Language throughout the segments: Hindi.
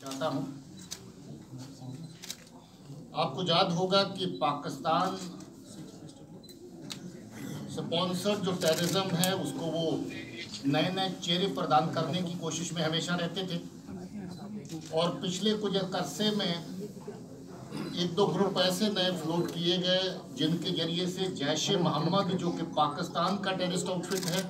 चाहता हूँ। आपको याद होगा कि पाकिस्तान स्पॉन्सर्ड जो टेररिज्म है, उसको वो नए नए चेहरे प्रदान करने की कोशिश में हमेशा रहते थे। और पिछले कुछ अरसे में एक दो ग्रुप ऐसे नए फ्लोट किए गए, जिनके ज़रिए से जैश मोहम्मद जो कि पाकिस्तान का टेररिस्ट आउटफिट है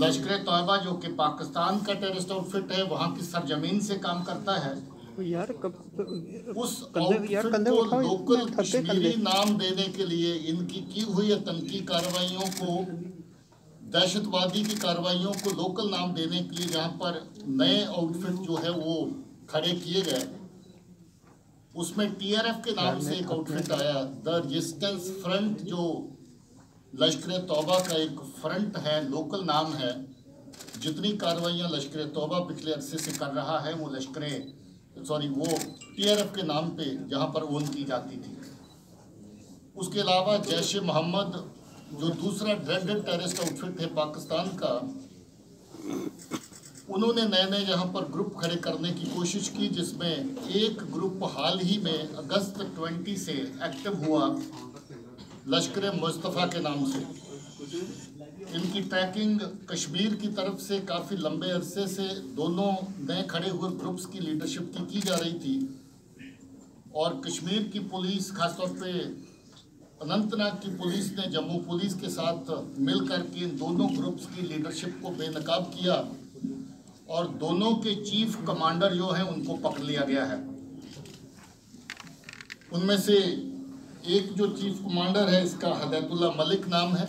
लश्कर तौबा जो कि पाकिस्तान का टेररिस्ट आउटफिट है वहाँ की सरजमीन से काम करता है। यार कब उस कंधे यार कंधे को लोकल कश्मीरी नाम देने के लिए इनकी की हुई आतंकी कार्रवाइयों को दहशतवादी की कार्रवाइयों को लोकल नाम देने के लिए जहाँ पर नए आउटफिट जो है वो खड़े किए गए। उसमें टीआरएफ के नाम से एक आउटफिट आया द रेजिस्टेंस फ्रंट जो लश्कर तौबा का एक फ्रंट है, लोकल नाम है। जितनी कार्रवाइयाँ लश्कर तौबा पिछले अरसे से कर रहा है, वो लश्कर सॉरी वो टीआरएफ के नाम पे जहाँ पर ओन की जाती थी। उसके अलावा जैश मोहम्मद, जो दूसरा ड्रेडेड टेररिस्ट आउटफिट है पाकिस्तान का, उन्होंने नए नए यहाँ पर ग्रुप खड़े करने की कोशिश की, जिसमें एक ग्रुप हाल ही में अगस्त 20 से एक्टिव हुआ। लश्कर मुस्तफ़ा के नाम से। इनकी ट्रैकिंग कश्मीर की तरफ़ से काफ़ी लंबे अरसे से दोनों नए खड़े हुए ग्रुप्स की लीडरशिप की की जा रही थी। और कश्मीर की पुलिस, खासतौर पे अनंतनाग की पुलिस ने जम्मू पुलिस के साथ मिल करके इन दोनों ग्रुप्स की लीडरशिप को बेनकाब किया और दोनों के चीफ कमांडर जो हैं उनको पकड़ लिया गया है। उनमें से एक जो चीफ कमांडर है, इसका हदैतुल्ला मलिक नाम है।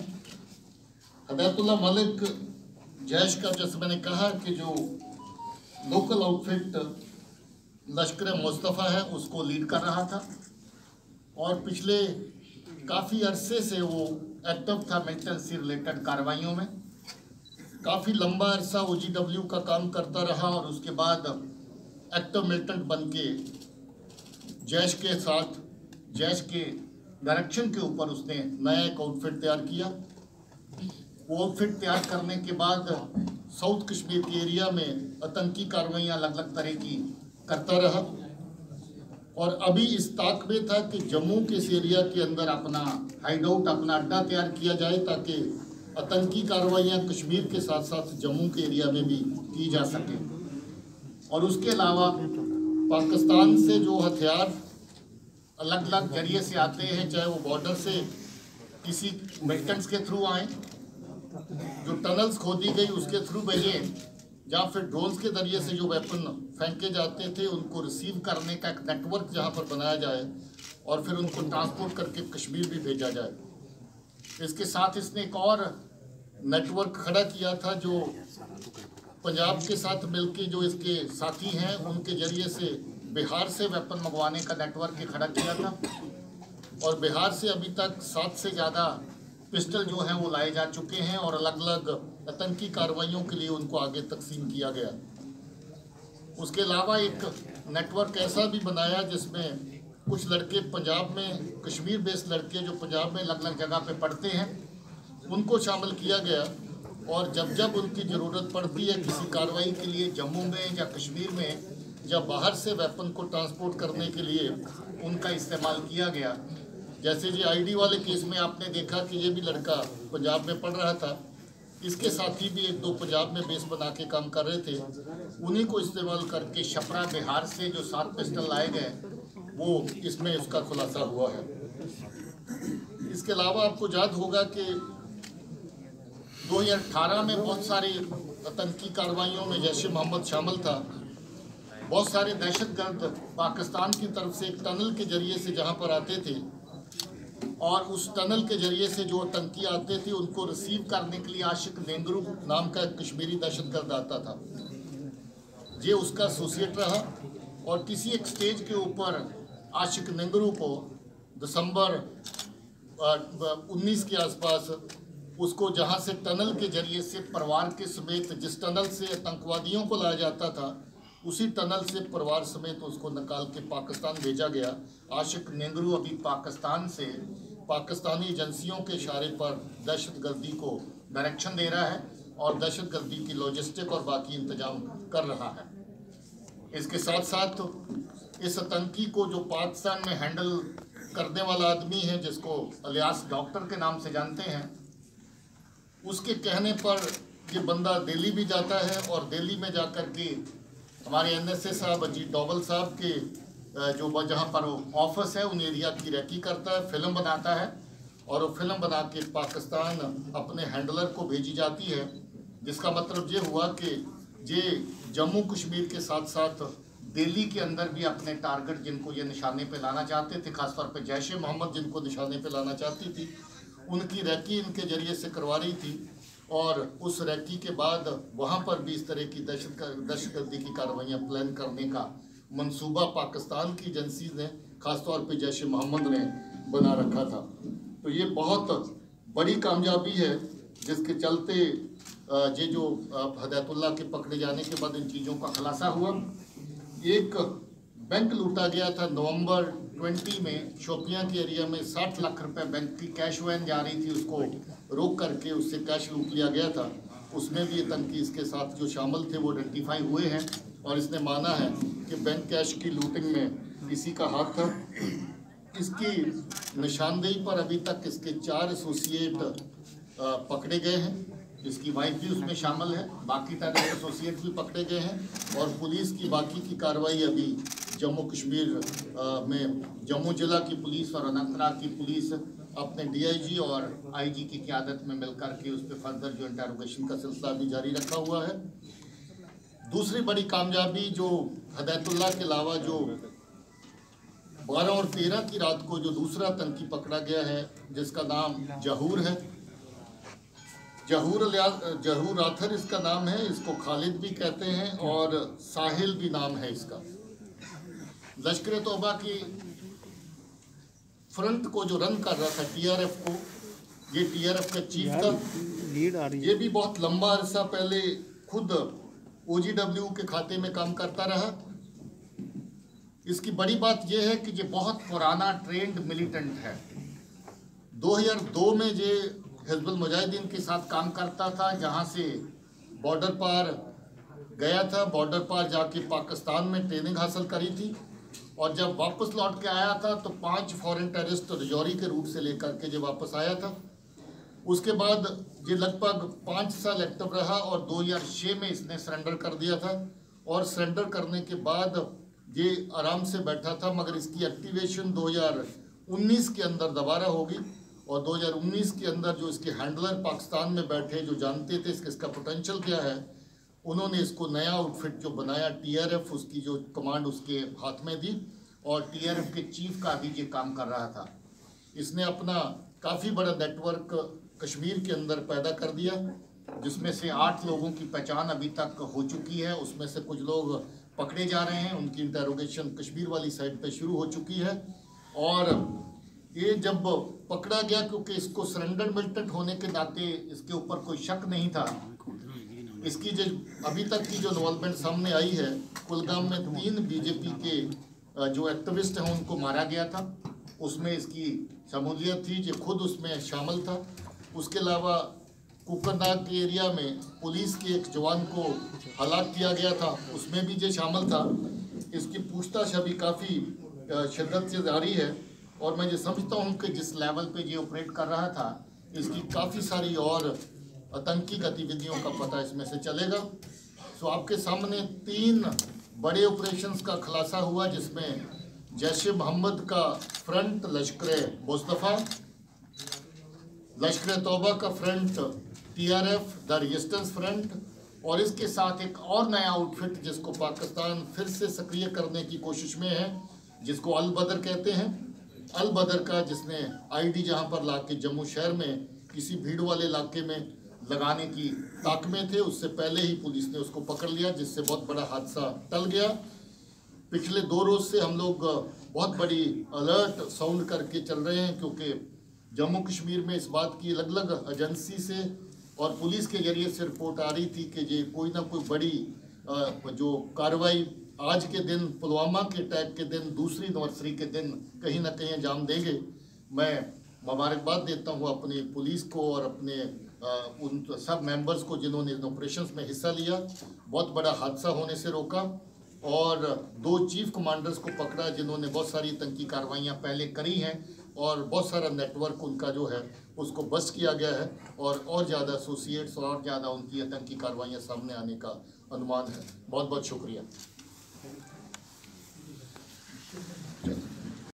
हदैतुल्ला मलिक जैश का जैसे मैंने कहा कि जो लोकल आउटफिट लश्कर मुस्तफ़ा है, उसको लीड कर रहा था। और पिछले काफ़ी अरसे से वो एक्टिव था मिलिटेंसी रिलेटेड कार्रवाइयों में। काफ़ी लंबा अरसा ओ जी डब्ल्यू का काम करता रहा और उसके बाद एक्टिव मिलिटेंट बन के जैश के साथ, जैश के डायरेक्शन के ऊपर उसने नया एक आउटफिट तैयार किया। वो आउटफिट तैयार करने के बाद साउथ कश्मीर के एरिया में आतंकी कार्रवाइयाँ अलग अलग तरह की करता रहा। और अभी इस ताक में था कि जम्मू के इस एरिया के अंदर अपना हाइड आउट अपना अड्डा तैयार किया जाए ताकि आतंकी कार्रवाइयाँ कश्मीर के साथ साथ जम्मू के एरिया में भी की जा सके। और उसके अलावा पाकिस्तान से जो हथियार अलग अलग ज़रिए से आते हैं, चाहे वो बॉर्डर से किसी मिलिटेंट्स के थ्रू आए, जो टनल्स खोदी गई उसके थ्रू भेजे या फिर ड्रोन्स के ज़रिए से जो वेपन फेंके जाते थे, उनको रिसीव करने का एक नेटवर्क जहाँ पर बनाया जाए, और फिर उनको ट्रांसपोर्ट करके कश्मीर भी भेजा जाए। इसके साथ इसने एक और नेटवर्क खड़ा किया था, जो पंजाब के साथ मिलके जो इसके साथी हैं, उनके ज़रिए से बिहार से वेपन मंगवाने का नेटवर्क खड़ा किया था। और बिहार से अभी तक सात से ज़्यादा पिस्टल जो हैं वो लाए जा चुके हैं और अलग अलग आतंकी कार्रवाइयों के लिए उनको आगे तकसीम किया गया। उसके अलावा एक नेटवर्क ऐसा भी बनाया जिसमें कुछ लड़के पंजाब में कश्मीर बेस्ड लड़के जो पंजाब में अलग अलग जगह पे पढ़ते हैं, उनको शामिल किया गया। और जब जब उनकी ज़रूरत पड़ती है किसी कार्रवाई के लिए जम्मू में या कश्मीर में या बाहर से वेपन को ट्रांसपोर्ट करने के लिए उनका इस्तेमाल किया गया। जैसे जी आईडी वाले केस में आपने देखा कि ये भी लड़का पंजाब में पढ़ रहा था। इसके साथी भी एक दो पंजाब में बेस बना के काम कर रहे थे। उन्हीं को इस्तेमाल करके छपरा बिहार से जो सात पिस्टल लाए गए, वो इसमें उसका खुलासा हुआ है। इसके अलावा आपको याद होगा कि 2018 में बहुत सारी आतंकी कार्रवाइयों में जैश मोहम्मद शामिल था। बहुत सारे दहशतगर्द पाकिस्तान की तरफ़ से एक टनल के ज़रिए से जहाँ पर आते थे और उस टनल के ज़रिए से जो आतंकी आते थे, उनको रिसीव करने के लिए आशिक नेंगरू नाम का कश्मीरी दहशतगर्द आता था। ये उसका एसोसिएट रहा और किसी एक स्टेज के ऊपर आशिक नेंगरू को दिसंबर उन्नीस के आसपास उसको जहाँ से टनल के ज़रिए से परिवार के समेत जिस टनल से आतंकवादियों को लाया जाता था उसी टनल से परिवार समेत उसको निकाल के पाकिस्तान भेजा गया। आशिक नेंगरू अभी पाकिस्तान से पाकिस्तानी एजेंसियों के इशारे पर दहशत गर्दी को डायरेक्शन दे रहा है और दहशत गर्दी की लॉजिस्टिक और बाकी इंतज़ाम कर रहा है। इसके साथ साथ तो इस आतंकी को जो पाकिस्तान में हैंडल करने वाला आदमी है, जिसको अलियास डॉक्टर के नाम से जानते हैं, उसके कहने पर ये बंदा दिल्ली भी जाता है और दिल्ली में जाकर के हमारे एनएसए साहब, अजीत डोबल साहब के जो जहाँ पर ऑफ़िस है, उन एरिया की रैकी करता है, फ़िल्म बनाता है। और वो फ़िल्म बना के पाकिस्तान अपने हैंडलर को भेजी जाती है। जिसका मतलब ये हुआ कि ये जम्मू कश्मीर के साथ साथ दिल्ली के अंदर भी अपने टारगेट जिनको ये निशाने पे लाना चाहते थे, खासतौर पे जैश ए मोहम्मद जिनको निशाने पे लाना चाहती थी, उनकी रैकी इनके ज़रिए से करवा रही थी। और उस रैकी के बाद वहाँ पर भी इस तरह की दहशत दहशतगर्दी की कार्रवाइयाँ प्लान करने का मंसूबा पाकिस्तान की एजेंसी ने, खासतौर पर जैश मोहम्मद ने बना रखा था। तो ये बहुत बड़ी कामयाबी है, जिसके चलते ये जो हदायतुल्लाह के पकड़े जाने के बाद इन चीज़ों का खुलासा हुआ। एक बैंक लूटा गया था नवंबर 20 में शोपियाँ के एरिया में 60 लाख रुपए बैंक की कैश वैन जा रही थी, उसको रोक करके उससे कैश लूट लिया गया था। उसमें भी तनकी इसके साथ जो शामिल थे, वो आइडेंटिफाई हुए हैं और इसने माना है कि बैंक कैश की लूटिंग में इसी का हाथ था। इसकी निशानदेही पर अभी तक इसके चार एसोसिएट पकड़े गए हैं। इसकी वाइफ भी उसमें शामिल है। बाकी तरह एसोसिएट भी पकड़े गए हैं और पुलिस की बाकी की कार्रवाई अभी जम्मू कश्मीर में जम्मू जिला की पुलिस और अनंतनाग की पुलिस अपने डीआईजी और आईजी की क्यादत में मिलकर के उस पर फर्दर जो इंटेरोगेशन का सिलसिला भी जारी रखा हुआ है। दूसरी बड़ी कामयाबी जो हदायतुल्लाह के अलावा जो बारह और तेरह की रात को जो दूसरा आतंकी पकड़ा गया है, जिसका नाम जहूर है। जहूर जहूर राथर इसका नाम है, इसको खालिद भी कहते हैं और साहिल भी नाम है इसका। लश्कर तोबा की फ्रंट को जो रन कर रहा था टीआरएफ को ये टीआरएफ का चीफ था। लीड आ रही ये भी बहुत लंबा अरसा पहले खुद ओजीडब्ल्यू के खाते में काम करता रहा। इसकी बड़ी बात यह है कि ये बहुत पुराना ट्रेंड मिलिटेंट है। 2002 में ये हिजबुल मुजाहिदीन के साथ काम करता था जहाँ से बॉर्डर पार गया था। बॉर्डर पार जाके पाकिस्तान में ट्रेनिंग हासिल करी थी। और जब वापस लौट के आया था तो पाँच फॉरेन टेररिस्ट रजौरी के रूट से लेकर के जो वापस आया था, उसके बाद ये लगभग पाँच साल एक्टिव रहा और 2006 में इसने सरेंडर कर दिया था। और सरेंडर करने के बाद ये आराम से बैठा था, मगर इसकी एक्टिवेशन 2019 के अंदर दोबारा होगी और 2019 के अंदर जो इसके हैंडलर पाकिस्तान में बैठे, जो जानते थे इसका पोटेंशियल क्या है उन्होंने इसको नया आउटफिट जो बनाया टीआरएफ उसकी जो कमांड उसके हाथ में दी और टीआरएफ के चीफ का भी ये काम कर रहा था। इसने अपना काफ़ी बड़ा नेटवर्क कश्मीर के अंदर पैदा कर दिया, जिसमें से आठ लोगों की पहचान अभी तक हो चुकी है। उसमें से कुछ लोग पकड़े जा रहे हैं, उनकी इंटेरोगेशन कश्मीर वाली साइड पे शुरू हो चुकी है। और ये जब पकड़ा गया, क्योंकि इसको सरेंडर मिलिटेंट होने के नाते इसके ऊपर कोई शक नहीं था इसकी जो अभी तक की जो डेवलपमेंट सामने आई है, कुलगाम में तीन बीजेपी के जो एक्टिविस्ट हैं, उनको मारा गया था। उसमें इसकी शमूलियत थी, जो खुद उसमें शामिल था। उसके अलावा कुकरनाग के एरिया में पुलिस के एक जवान को हलाक किया गया था, उसमें भी जो शामिल था। इसकी पूछताछ अभी काफ़ी शिद्दत से जारी है। और मैं ये समझता हूँ कि जिस लेवल पे ये ऑपरेट कर रहा था, इसकी काफ़ी सारी और आतंकी गतिविधियों का पता इसमें से चलेगा। सो आपके सामने तीन बड़े ऑपरेशंस का खुलासा हुआ, जिसमें जैश मोहम्मद का फ्रंट लश्कर मुस्तफ़ा, लश्कर तौबा का front TRF the resistance front और इसके साथ एक और नया आउटफिट जिसको पाकिस्तान फिर से सक्रिय करने की कोशिश में है, जिसको अल बदर कहते हैं। अल बदर का जिसने आईडी जहाँ पर ला के जम्मू शहर में किसी भीड़ वाले इलाके में लगाने की ताक में थे, उससे पहले ही पुलिस ने उसको पकड़ लिया, जिससे बहुत बड़ा हादसा टल गया। पिछले दो रोज से हम लोग बहुत बड़ी अलर्ट साउंड करके चल रहे हैं, क्योंकि जम्मू कश्मीर में इस बात की अलग अलग एजेंसी से और पुलिस के ज़रिए से रिपोर्ट आ रही थी कि ये कोई ना कोई बड़ी जो कार्रवाई आज के दिन, पुलवामा के अटैक के दिन, दूसरी एनिवर्सरी के दिन कहीं ना कहीं अंजाम देंगे। मैं मुबारकबाद देता हूँ अपनी पुलिस को और अपने उन सब मेंबर्स को जिन्होंने इन ऑपरेशन में हिस्सा लिया, बहुत बड़ा हादसा होने से रोका और दो चीफ कमांडर्स को पकड़ा जिन्होंने बहुत सारी आतंकी कार्रवाइयाँ पहले करी हैं और बहुत सारा नेटवर्क उनका जो है, उसको बस किया गया है और और ज़्यादा एसोसिएट्स और ज़्यादा उनकी आतंकी कार्रवाइयाँ सामने आने का अनुमान है। बहुत बहुत शुक्रिया।